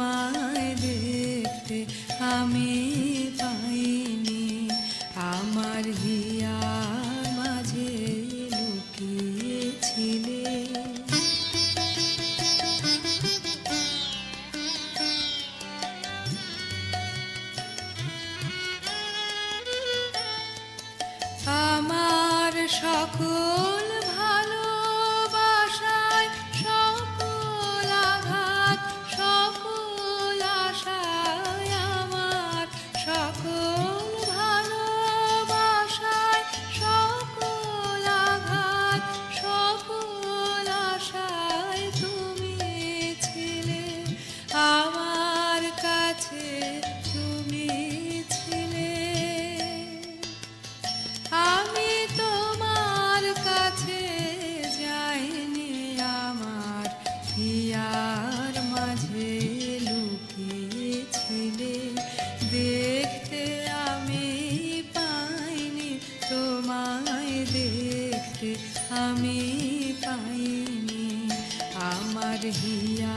তোমায় দেখতে আমি পাইনি। আমার হিয়া মাঝে লুকিয়েছিলে। আমার সকল আমি পাইনি আমার হিয়া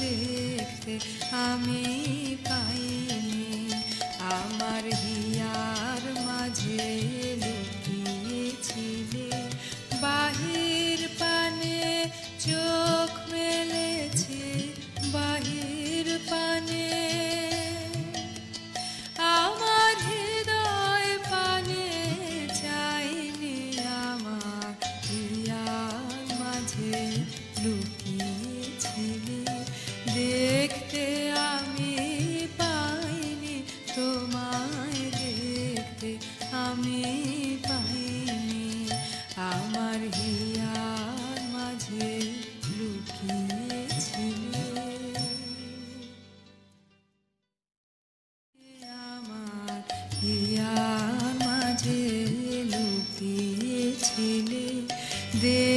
দেখতে আমি পাইনি। আমার হি পাইনি আমার হিয়ার মাঝে লুকিয়েছিল। আমার হিয়ার মাঝে লুকিয়েছিলে। দে